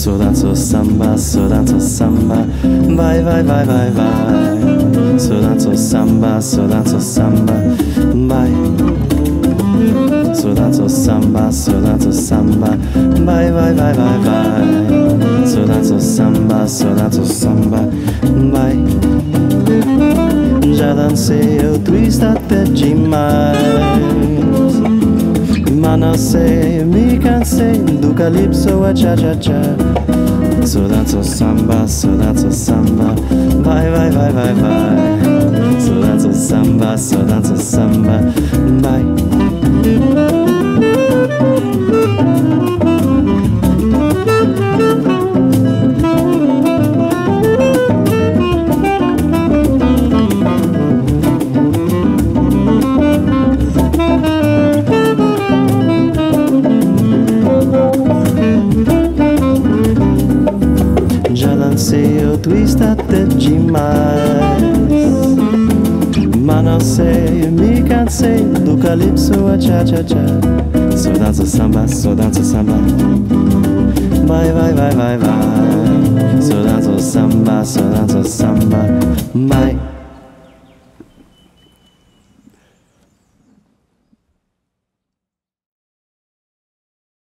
só danço samba, vai, vai, vai, vai, vai. Só danço samba, só danço samba, vai. Só danço samba, só danço samba, vai, vai, vai, vai, vai. Só danço samba, só danço samba, vai. Já dancei o twist até demais. Mas não sei, me cansei do calypso a cha-cha-cha. Só danço samba, só danço samba, vai, vai, vai, vai, vai. Só danço samba, só danço samba, o twist até demais Mas não sei, me cansei do calypso a cha-cha-cha Só danço samba, só danço samba. Vai, vai, vai, vai, vai. Só danço samba, só danço samba. Vai